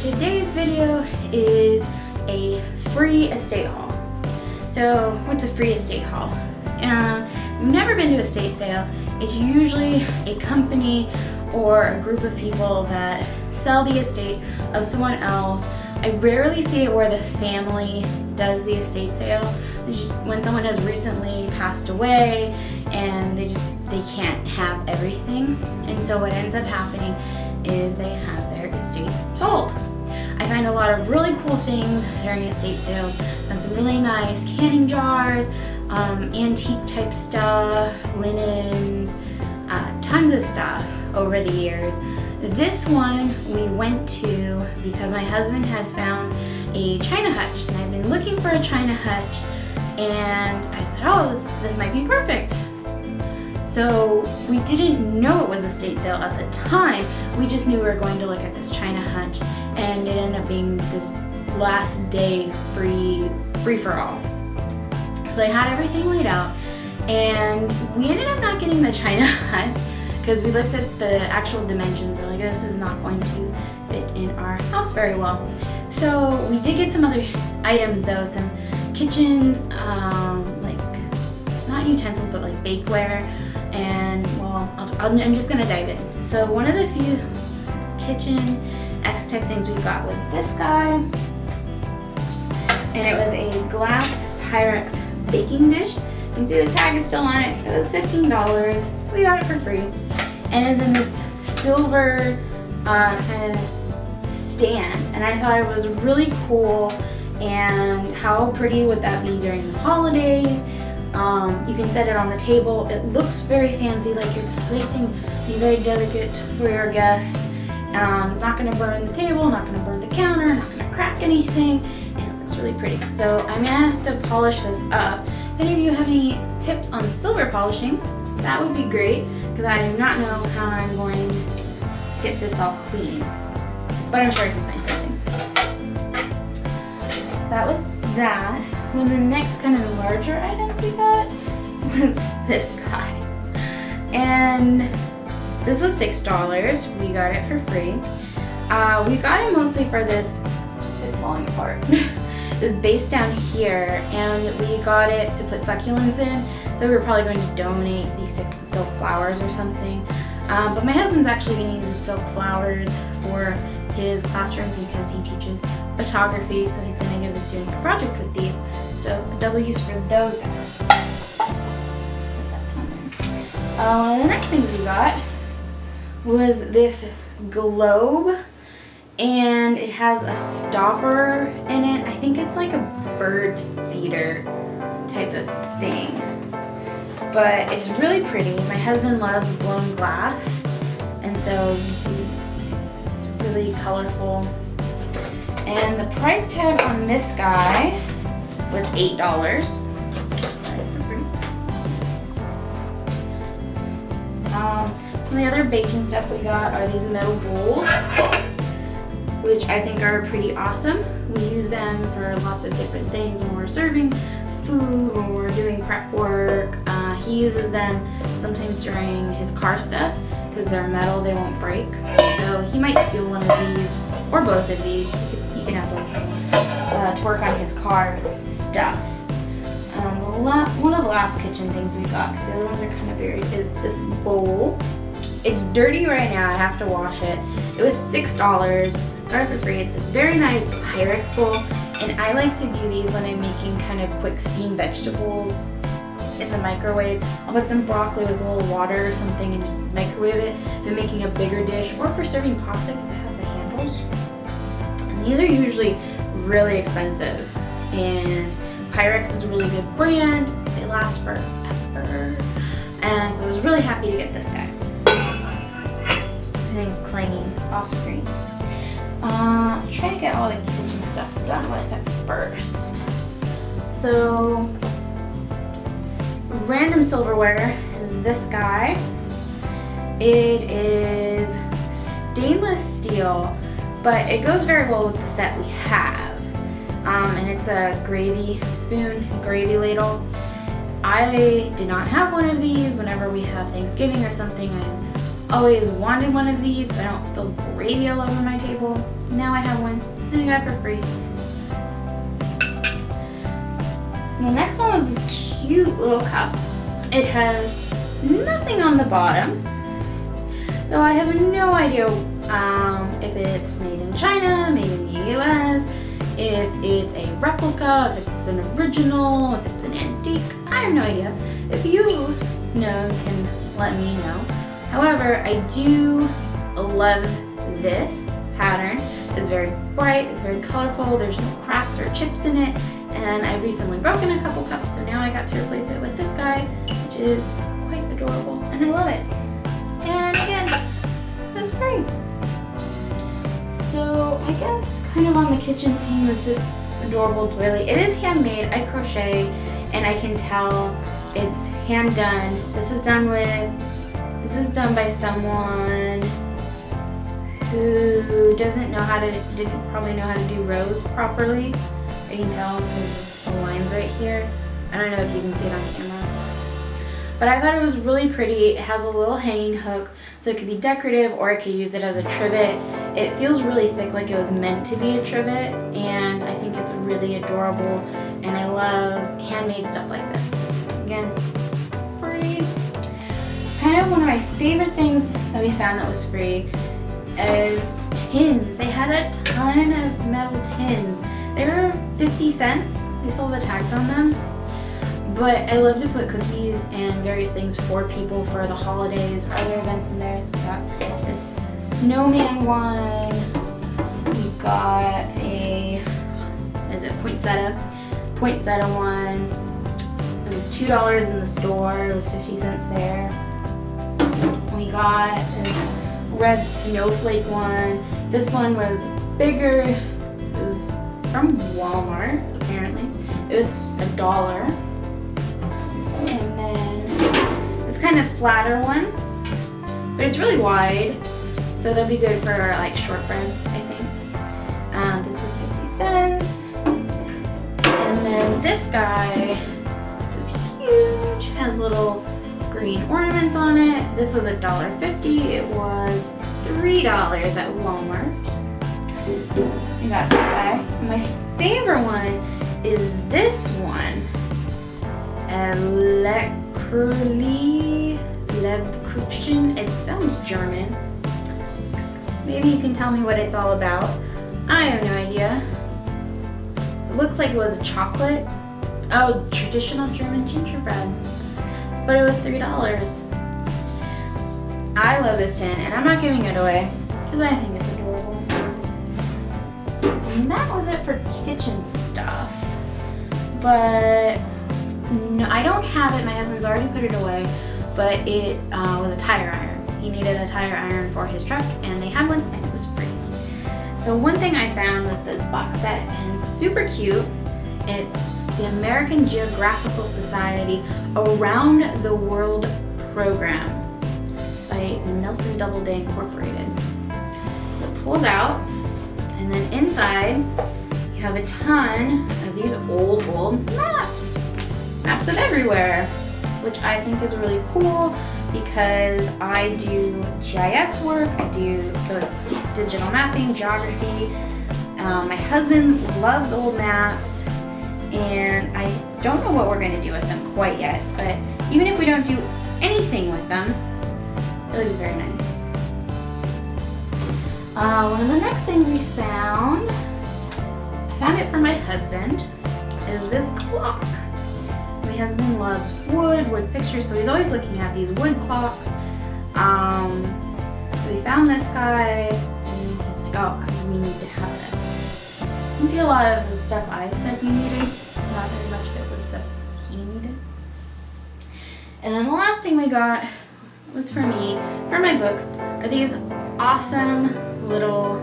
Today's video is a free estate haul. So, what's a free estate haul? Uh, you've never been to a estate sale. It's usually a company or a group of people that sell the estate of someone else. I rarely see it where the family does the estate sale. When someone has recently passed away and they just they can't have everything. And so what ends up happening is they have their estate sold. I find a lot of really cool things during estate sales. Found some really nice canning jars, um, antique type stuff, linens, uh, tons of stuff over the years. This one we went to because my husband had found a china hutch and I've been looking for a china hutch and I said, oh, this, this might be perfect. So we didn't know it was a state sale at the time. We just knew we were going to look at this china hutch and it ended up being this last day free free for all. So they had everything laid out and we ended up not getting the china hutch because we looked at the actual dimensions. We're like, this is not going to fit in our house very well. So we did get some other items though, some kitchens, um, like not utensils, but like bakeware. And well, i am just gonna dive in. So one of the few kitchen type things we got was this guy. And it was a glass Pyrex baking dish. You can see the tag is still on it. It was $15. We got it for free. And it's in this silver uh, kind of stand. And I thought it was really cool and how pretty would that be during the holidays? Um, you can set it on the table. It looks very fancy like you're placing be very delicate for your guests um, not gonna burn the table not gonna burn the counter not gonna crack anything and it looks really pretty. So I'm gonna have to polish this up. If any of you have any tips on silver polishing? That would be great because I do not know how I'm going to get this all clean but I'm sure I can find something. that was that. One of the next kind of larger items we got was this guy. And this was $6. We got it for free. Uh, we got it mostly for this, it's falling apart, this base down here. And we got it to put succulents in. So we were probably going to donate these silk flowers or something. Um, but my husband's actually going to use the silk flowers for his classroom because he teaches photography, so he's going to give the student a project with these. So double use for those guys. Uh, one of the next things we got was this globe and it has a stopper in it. I think it's like a bird feeder type of thing. But it's really pretty. My husband loves blown glass and so it's really colorful. And the price tag on this guy was $8. Um, some of the other baking stuff we got are these metal bowls, which I think are pretty awesome. We use them for lots of different things when we're serving food, when we're doing prep work. Uh, he uses them sometimes during his car stuff because they're metal, they won't break. So he might steal one of these or both of these he can have like uh, to work on his car stuff. Um, one of the last kitchen things we got, because the other ones are kind of buried, is this bowl. It's dirty right now, I have to wash it. It was $6, it for. It's a very nice Pyrex bowl, and I like to do these when I'm making kind of quick steamed vegetables in the microwave. I'll put some broccoli with a little water or something and just microwave it. If I'm making a bigger dish, or for serving pasta because it has the handles. And these are usually really expensive and Pyrex is a really good brand. They last forever. And so I was really happy to get this guy. Everything's clanging off screen. Uh, try to get all the kitchen stuff done with it first. So, random silverware is this guy. It is stainless steel but it goes very well with the set we have. um, and it's a gravy spoon, gravy ladle. I did not have one of these whenever we have Thanksgiving or something. I always wanted one of these so I don't spill gravy all over my table. Now I have one and I got it for free. The next one was this cute little cup. It has nothing on the bottom. So I have no idea um, if it's made in China, made in the US, if it's a replica, if it's an original, if it's an antique, I have no idea. If you know, can let me know. However, I do love this pattern. It's very bright, it's very colorful, there's no cracks or chips in it, and I've recently broken a couple cups, so now I got to replace it with this guy, which is quite adorable, and I love it. And again, it's free. So I guess kind of on the kitchen theme is this adorable doily. It is handmade, I crochet, and I can tell it's hand done. This is done with, this is done by someone who doesn't know how to, didn't probably know how to do rows properly. I can tell because the lines right here. I don't know if you can see it on camera. But I thought it was really pretty. It has a little hanging hook, so it could be decorative or I could use it as a trivet. It feels really thick like it was meant to be a trivet, and I think it's really adorable, and I love handmade stuff like this. Again, one of my favorite things that we found that was free is tins. They had a ton of metal tins. They were 50 cents. They sold the tags on them. But I love to put cookies and various things for people for the holidays or other events in there. So we got this snowman one. We got a, is it poinsettia? Poinsettia one. It was $2 in the store. It was 50 cents there. We got this red snowflake one. This one was bigger. It was from Walmart, apparently. It was a dollar. And then this kind of flatter one, but it's really wide. So they'll be good for like shortbreads, I think. Um, this was 50 cents. And then this guy is huge, has little green ornaments on it. This was $1.50. It was $3 at Walmart. You got that guy. My favorite one is this one. Le Curly Lebkuchen. It sounds German. Maybe you can tell me what it's all about. I have no idea. It looks like it was chocolate. Oh, traditional German gingerbread. But it was $3. I love this tin, and I'm not giving it away because I think it's adorable. And that was it for kitchen stuff. But no, I don't have it. My husband's already put it away, but it uh, was a tire iron. He needed a tire iron for his truck, and they had one, it was free. So one thing I found was this box set, and super cute. It's the American Geographical Society Around the World Program by Nelson Doubleday Incorporated. It pulls out, and then inside you have a ton of these old, old maps. Maps of everywhere, which I think is really cool because I do GIS work, I do, so it's digital mapping, geography. Um, my husband loves old maps and I don't know what we're going to do with them quite yet, but even if we don't do anything with them, it looks very nice. Uh, one of the next things we found, I found it for my husband, is this clock. My husband loves wood, wood pictures, so he's always looking at these wood clocks. Um, we found this guy, and he's like, oh, we need to have this. You can see a lot of the stuff I said he needed. Not very much of it was stuff he needed. And then the last thing we got was for me, for my books, are these awesome little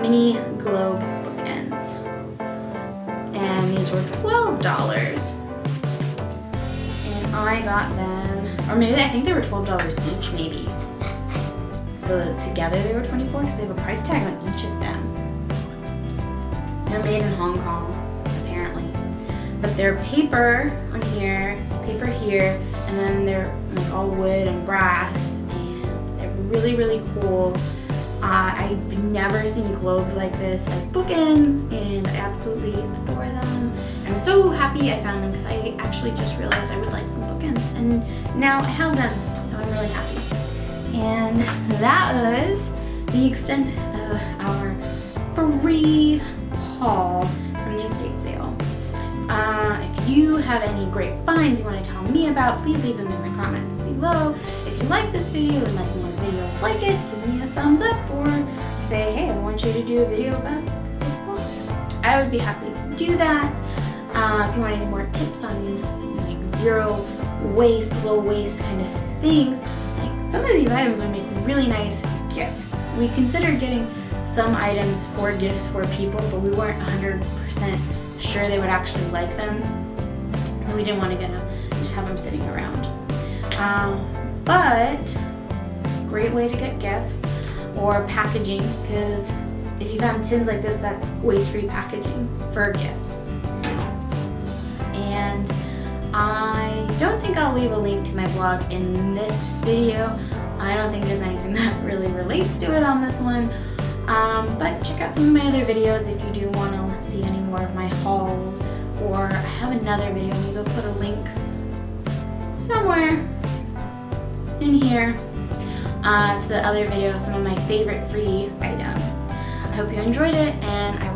mini globe bookends. And these were $12. And I got them, or maybe I think they were $12 each maybe. So together they were 24 because they have a price tag on each of them. They're made in Hong Kong. Apparently. But they're paper on here, paper here, and then they're like all wood and brass, and they're really, really cool. Uh, I've never seen globes like this as bookends, and I absolutely adore them. I'm so happy I found them because I actually just realized I would like some bookends, and now I have them, so I'm really happy. And that was the extent of our free haul from the estate sale. Uh, if you have any great finds you want to tell me about, please leave them in the comments below. If you like this video and like more videos like it, give me a thumbs up or say, hey, I want you to do a video about this I would be happy to do that. Uh, if you want any more tips on like zero waste, low waste kind of things, like some of these items would make really nice gifts. We considered getting some items for gifts for people, but we weren't 100% sure they would actually like them. We didn't want to get them, just have them sitting around. Um, but, great way to get gifts or packaging because if you found tins like this, that's waste-free packaging for gifts. And I don't think I'll leave a link to my blog in this video. I don't think there's anything that really relates to it on this one. Um, but check out some of my other videos if you do want to see any more of my hauls. Or I have another video, maybe I'll put a link somewhere in here uh, to the other video, some of my favorite free items. I hope you enjoyed it and I